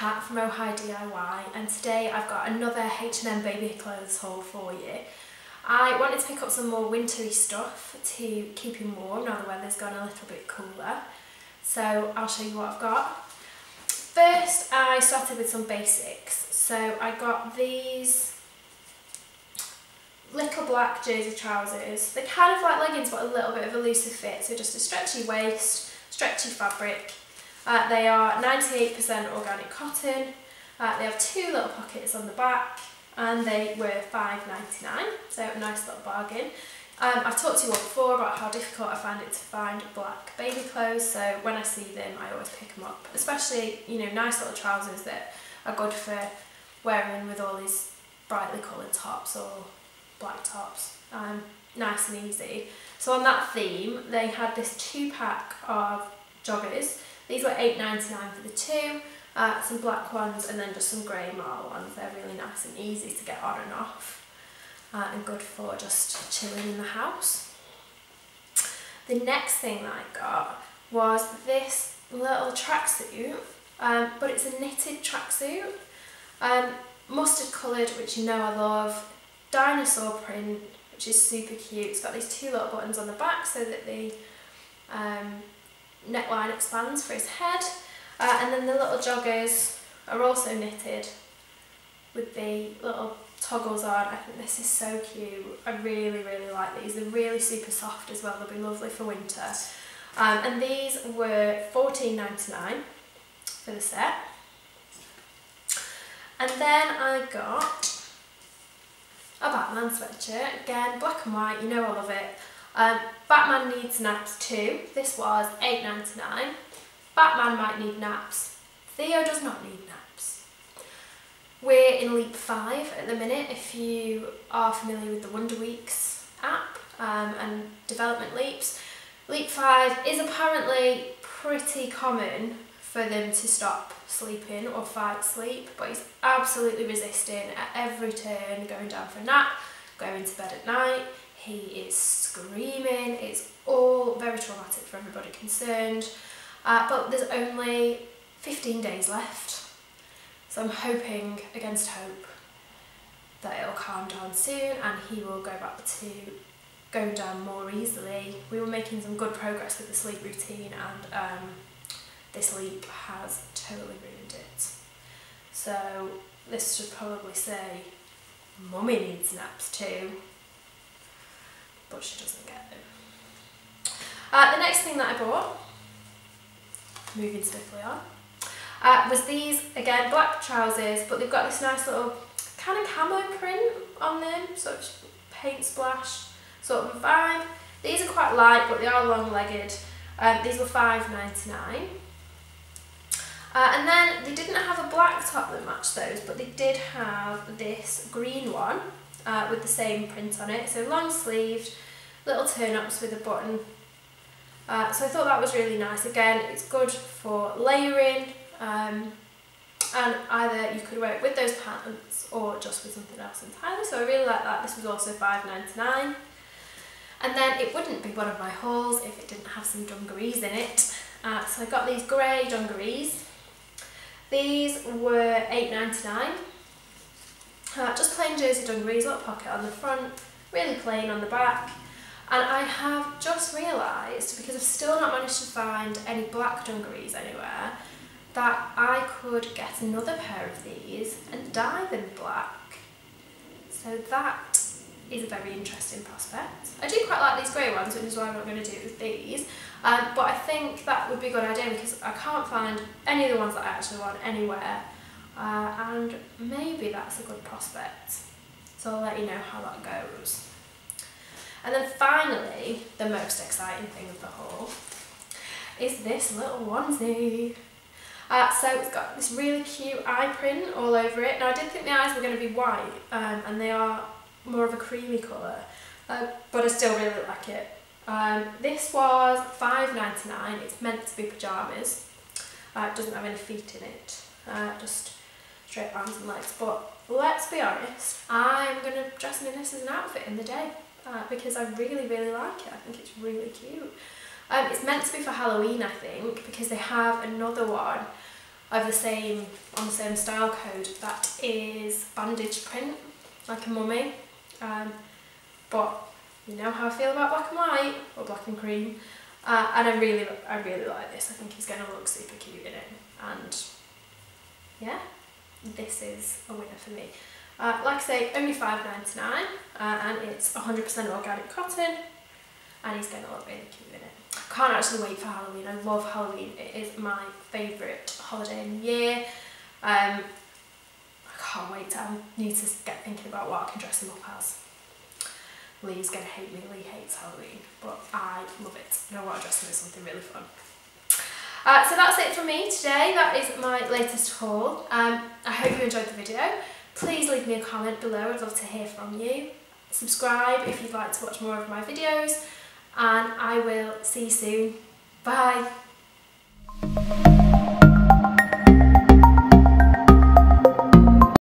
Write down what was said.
Kat from Oh Hi DIY and today I've got another H&M baby clothes haul for you. I wanted to pick up some more wintry stuff to keep you warm now the weather's gone a little bit cooler. So I'll show you what I've got. First I started with some basics. So I got these little black jersey trousers. They're kind of like leggings but a little bit of a looser fit. So just a stretchy waist, stretchy fabric uh, they are 98% organic cotton. Uh, they have two little pockets on the back and they were 5 99 so a nice little bargain. Um, I've talked to you all before about how difficult I find it to find black baby clothes, so when I see them I always pick them up, especially, you know, nice little trousers that are good for wearing with all these brightly coloured tops or black tops. Um, nice and easy. So on that theme, they had this two pack of joggers these were eight ninety nine for the two, uh, some black ones and then just some grey marl ones. They're really nice and easy to get on and off uh, and good for just chilling in the house. The next thing that I got was this little tracksuit, um, but it's a knitted tracksuit. Um, mustard coloured, which you know I love, dinosaur print, which is super cute. It's got these two little buttons on the back so that the um, neckline expands for his head. Uh, and then the little joggers are also knitted with the little toggles on. I think this is so cute. I really, really like these. They're really super soft as well. They'll be lovely for winter. Um, and these were fourteen ninety nine for the set. And then I got a Batman sweatshirt. Again, black and white. You know I love it. Um, Batman needs naps too. This was eight ninety nine. Batman might need naps. Theo does not need naps. We're in Leap 5 at the minute if you are familiar with the Wonder Weeks app um, and development leaps. Leap 5 is apparently pretty common for them to stop sleeping or fight sleep but he's absolutely resisting at every turn going down for a nap, going to bed at night. He is screaming. It's all very traumatic for everybody concerned. Uh, but there's only 15 days left. So I'm hoping against hope that it'll calm down soon and he will go back to going down more easily. We were making some good progress with the sleep routine and um, this leap has totally ruined it. So this should probably say mummy needs naps too but she doesn't get them. Uh, the next thing that I bought, moving swiftly on, uh, was these, again, black trousers, but they've got this nice little kind of camo print on them, so it's paint splash sort of vibe. These are quite light, but they are long-legged. Um, these were five ninety nine. Uh, and then they didn't have a black top that matched those, but they did have this green one uh, with the same print on it. So long sleeved, little turn-ups with a button. Uh, so I thought that was really nice. Again, it's good for layering um, and either you could wear it with those pants or just with something else entirely. So I really like that. This was also five ninety nine, And then it wouldn't be one of my hauls if it didn't have some dungarees in it. Uh, so I got these grey dungarees. These were eight ninety nine. Uh, just plain jersey dungarees, little pocket on the front, really plain on the back. And I have just realised, because I've still not managed to find any black dungarees anywhere, that I could get another pair of these and dye them black. So that is a very interesting prospect. I do quite like these grey ones, which is why I'm not going to do it with these. Um, but I think that would be a good idea because I can't find any of the ones that I actually want anywhere uh, and maybe that's a good prospect. So I'll let you know how that goes. And then finally, the most exciting thing of the whole is this little onesie. Uh, so it's got this really cute eye print all over it. Now I did think the eyes were going to be white um, and they are more of a creamy colour, uh, but I still really like it. Um, this was five ninety nine. It's meant to be pyjamas. Uh, it doesn't have any feet in it, uh, just straight arms and legs. But let's be honest, I'm going to dress in this as an outfit in the day uh, because I really, really like it. I think it's really cute. Um, it's meant to be for Halloween, I think, because they have another one of the same, on the same style code, that is bandage print, like a mummy. Um, but you know how I feel about black and white, or black and cream. Uh, and I really, I really like this. I think he's going to look super cute in it. And yeah, this is a winner for me. Uh, like I say, only five ninety nine, uh, and it's 100% organic cotton, and he's going to look really cute in it. I can't actually wait for Halloween. I love Halloween. It is my favourite holiday in the year. Um, I can't wait. I need to get thinking about what I can dress him up as. Lee's going to hate me. Lee hates Halloween, but I love it. I want to dress him as something really fun. Uh, so that's it from me today. That is my latest haul. Um, I hope you enjoyed the video. Please leave me a comment below. I'd love to hear from you. Subscribe if you'd like to watch more of my videos. And I will see you soon. Bye.